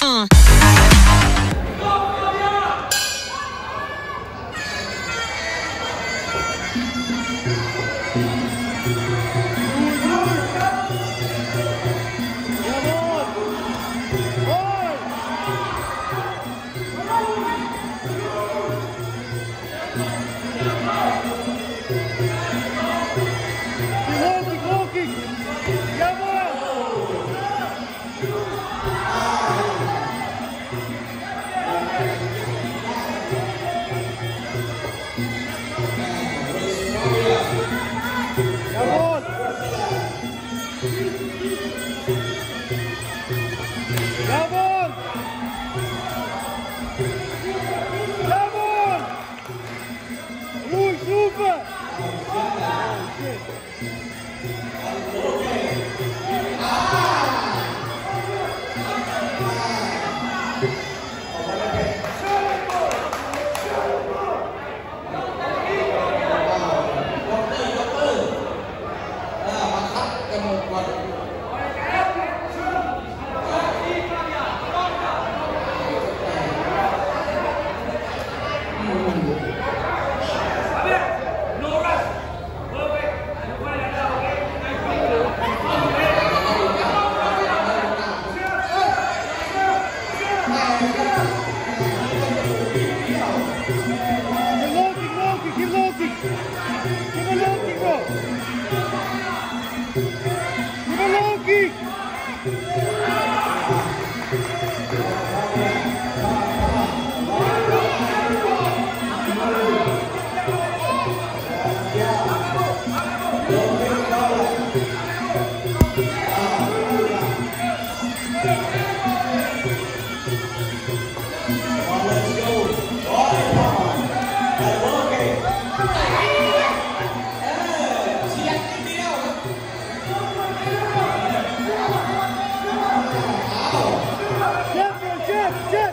Uh.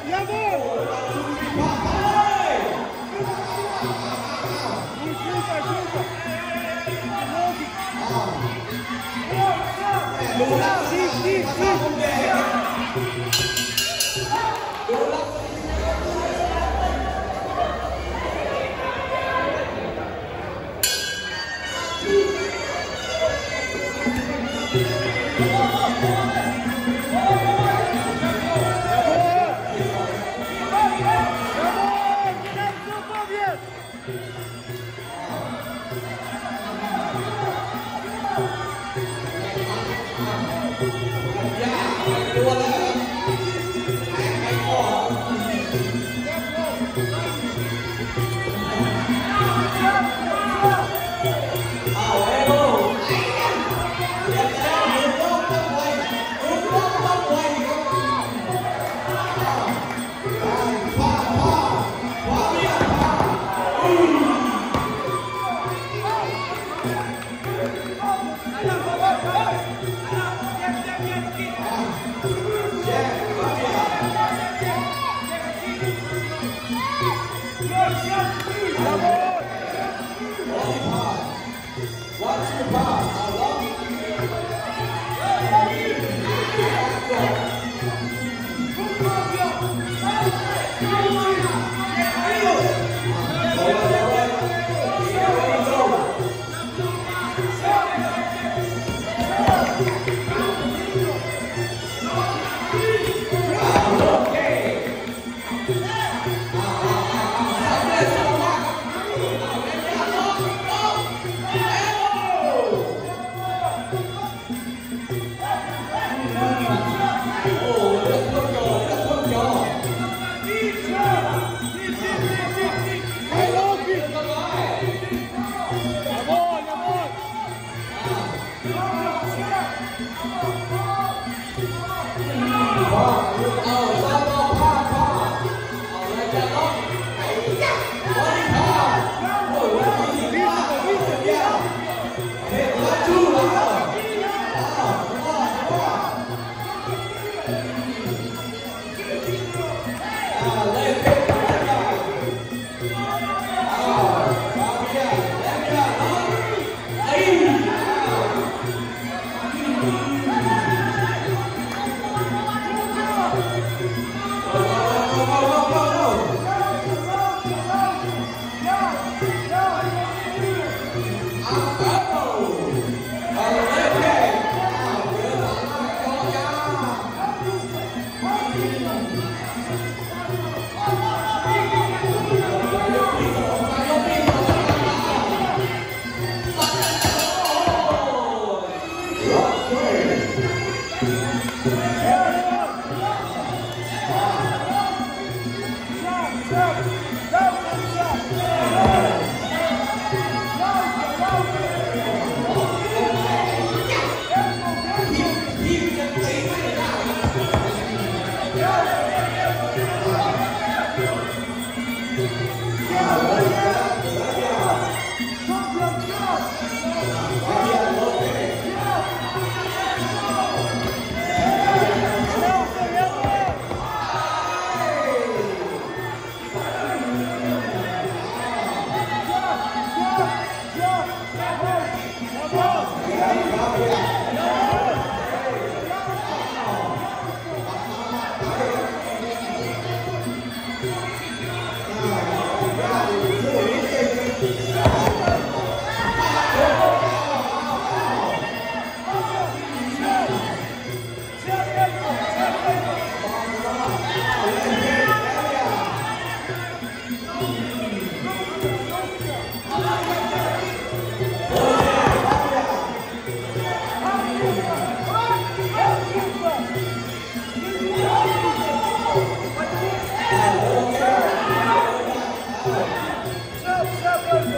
Brasil! Bye.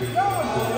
Go!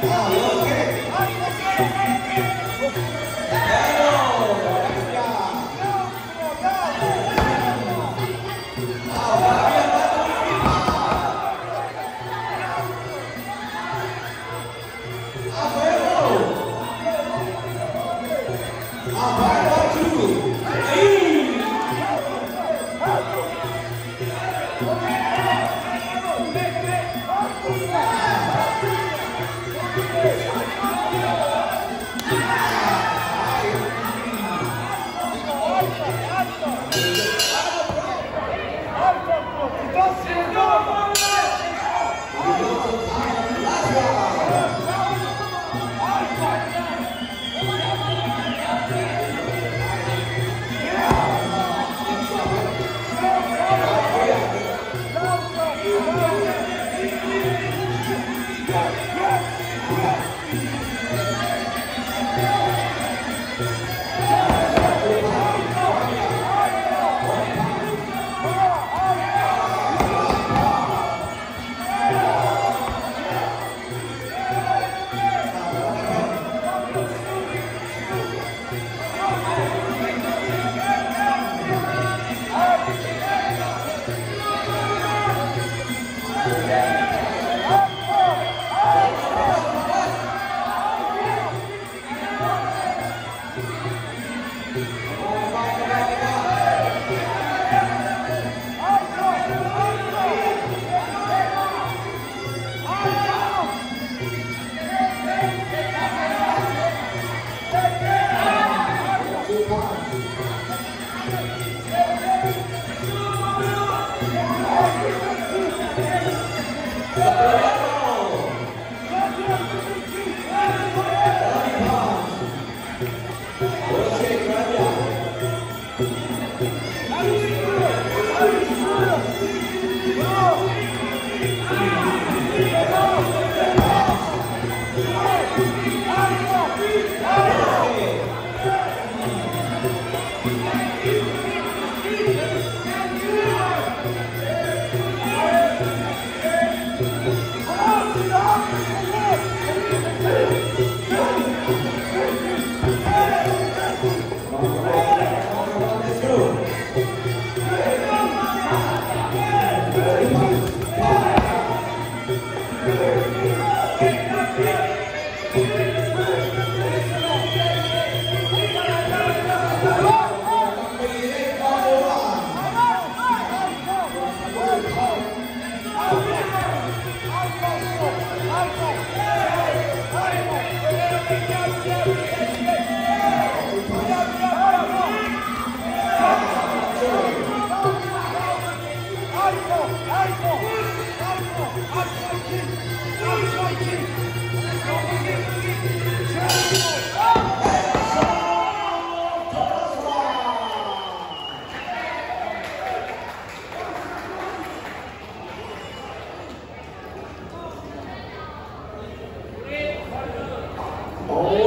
Oh, okay.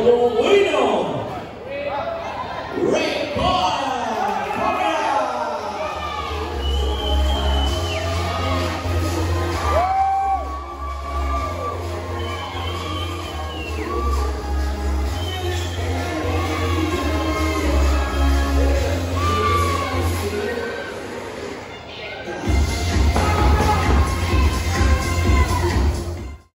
Hallelujah.